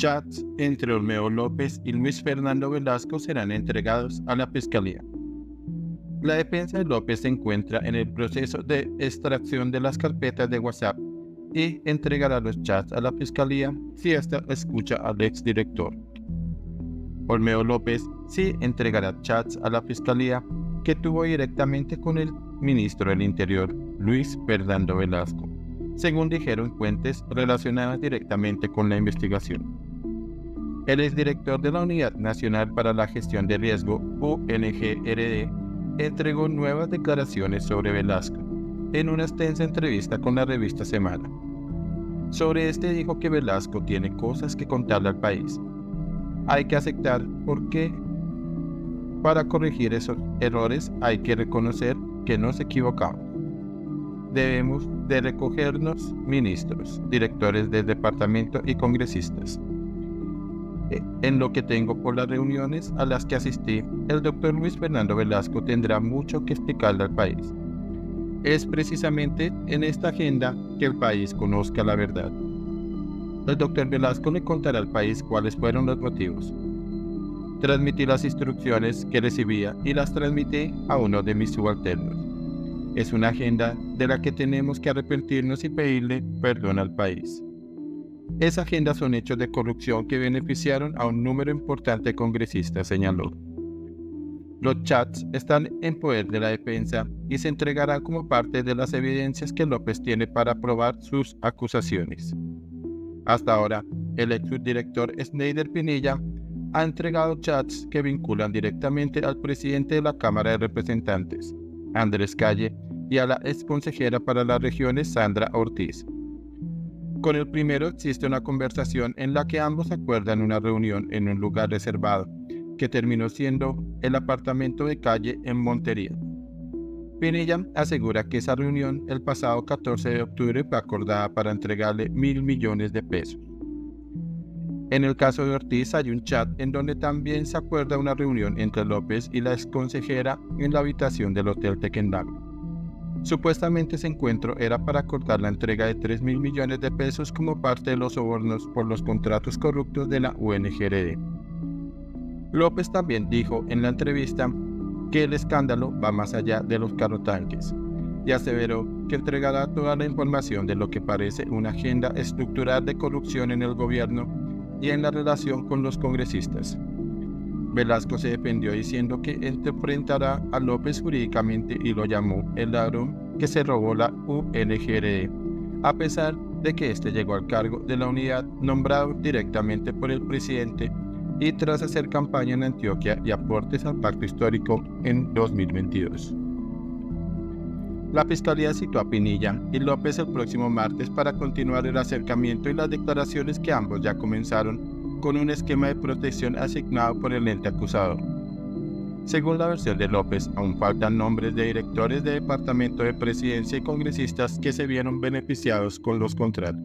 chats entre Olmeo López y Luis Fernando Velasco serán entregados a la Fiscalía. La defensa de López se encuentra en el proceso de extracción de las carpetas de WhatsApp y entregará los chats a la Fiscalía si ésta escucha al exdirector. Olmeo López sí entregará chats a la Fiscalía que tuvo directamente con el ministro del Interior, Luis Fernando Velasco según dijeron fuentes relacionadas directamente con la investigación. El exdirector de la Unidad Nacional para la Gestión de Riesgo, UNGRD, entregó nuevas declaraciones sobre Velasco en una extensa entrevista con la revista Semana. Sobre este dijo que Velasco tiene cosas que contarle al país. Hay que aceptar por qué. Para corregir esos errores hay que reconocer que nos equivocamos debemos de recogernos ministros, directores del departamento y congresistas. E, en lo que tengo por las reuniones a las que asistí, el doctor Luis Fernando Velasco tendrá mucho que explicarle al país. Es precisamente en esta agenda que el país conozca la verdad. El doctor Velasco le contará al país cuáles fueron los motivos. Transmití las instrucciones que recibía y las transmití a uno de mis subalternos es una agenda de la que tenemos que arrepentirnos y pedirle perdón al país. Esa agenda son hechos de corrupción que beneficiaron a un número importante de congresistas, señaló. Los chats están en poder de la defensa y se entregarán como parte de las evidencias que López tiene para probar sus acusaciones. Hasta ahora, el ex subdirector Snyder Pinilla ha entregado chats que vinculan directamente al presidente de la Cámara de Representantes, Andrés Calle, y a la ex consejera para las regiones, Sandra Ortiz. Con el primero existe una conversación en la que ambos acuerdan una reunión en un lugar reservado, que terminó siendo el apartamento de calle en Montería. Pinilla asegura que esa reunión el pasado 14 de octubre fue acordada para entregarle mil millones de pesos. En el caso de Ortiz hay un chat en donde también se acuerda una reunión entre López y la exconsejera en la habitación del Hotel Tequendama. Supuestamente ese encuentro era para acordar la entrega de 3 mil millones de pesos como parte de los sobornos por los contratos corruptos de la UNGRD. López también dijo en la entrevista que el escándalo va más allá de los carotanques y aseveró que entregará toda la información de lo que parece una agenda estructural de corrupción en el gobierno y en la relación con los congresistas. Velasco se defendió diciendo que enfrentará a López jurídicamente y lo llamó el ladrón que se robó la UNGRD, a pesar de que éste llegó al cargo de la unidad nombrado directamente por el presidente y tras hacer campaña en Antioquia y aportes al pacto histórico en 2022. La fiscalía citó a Pinilla y López el próximo martes para continuar el acercamiento y las declaraciones que ambos ya comenzaron con un esquema de protección asignado por el ente acusado. Según la versión de López, aún faltan nombres de directores de departamento de presidencia y congresistas que se vieron beneficiados con los contratos.